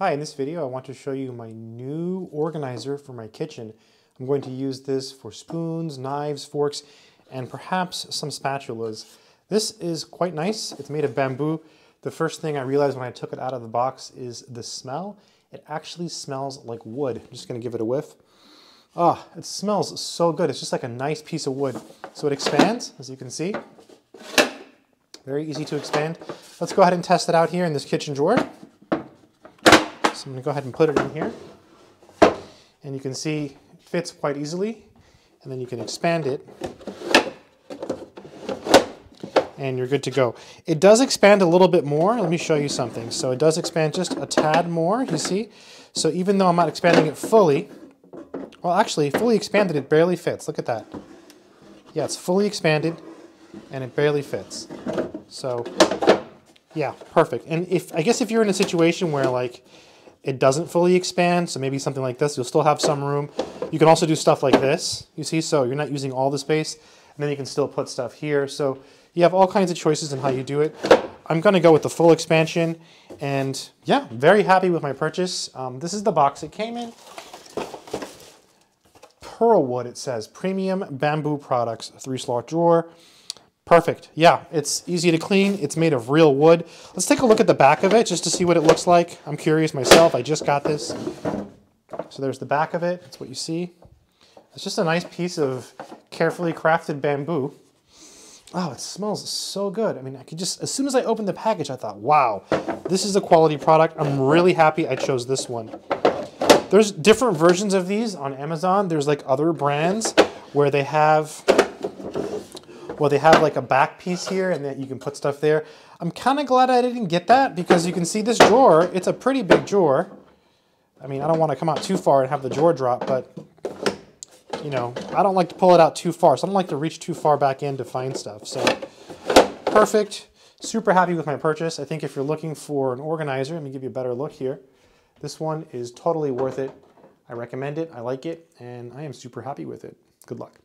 Hi, in this video I want to show you my new organizer for my kitchen. I'm going to use this for spoons, knives, forks, and perhaps some spatulas. This is quite nice. It's made of bamboo. The first thing I realized when I took it out of the box is the smell. It actually smells like wood. I'm just gonna give it a whiff. Ah, oh, it smells so good. It's just like a nice piece of wood. So it expands, as you can see. Very easy to expand. Let's go ahead and test it out here in this kitchen drawer. I'm to go ahead and put it in here. And you can see it fits quite easily. And then you can expand it. And you're good to go. It does expand a little bit more. Let me show you something. So it does expand just a tad more, you see? So even though I'm not expanding it fully, well actually, fully expanded, it barely fits. Look at that. Yeah, it's fully expanded and it barely fits. So yeah, perfect. And if I guess if you're in a situation where like it doesn't fully expand, so maybe something like this, you'll still have some room. You can also do stuff like this, you see, so you're not using all the space, and then you can still put stuff here. So you have all kinds of choices in how you do it. I'm gonna go with the full expansion, and yeah, very happy with my purchase. Um, this is the box it came in. Purawood, it says, premium bamboo products, three slot drawer. Perfect. Yeah, it's easy to clean. It's made of real wood. Let's take a look at the back of it just to see what it looks like. I'm curious myself. I just got this. So there's the back of it. That's what you see. It's just a nice piece of carefully crafted bamboo. Oh, it smells so good. I mean, I could just, as soon as I opened the package, I thought, wow, this is a quality product. I'm really happy I chose this one. There's different versions of these on Amazon. There's like other brands where they have well, they have like a back piece here and that you can put stuff there. I'm kind of glad I didn't get that because you can see this drawer, it's a pretty big drawer. I mean, I don't want to come out too far and have the drawer drop, but you know, I don't like to pull it out too far. So I don't like to reach too far back in to find stuff. So perfect. Super happy with my purchase. I think if you're looking for an organizer, let me give you a better look here. This one is totally worth it. I recommend it. I like it. And I am super happy with it. Good luck.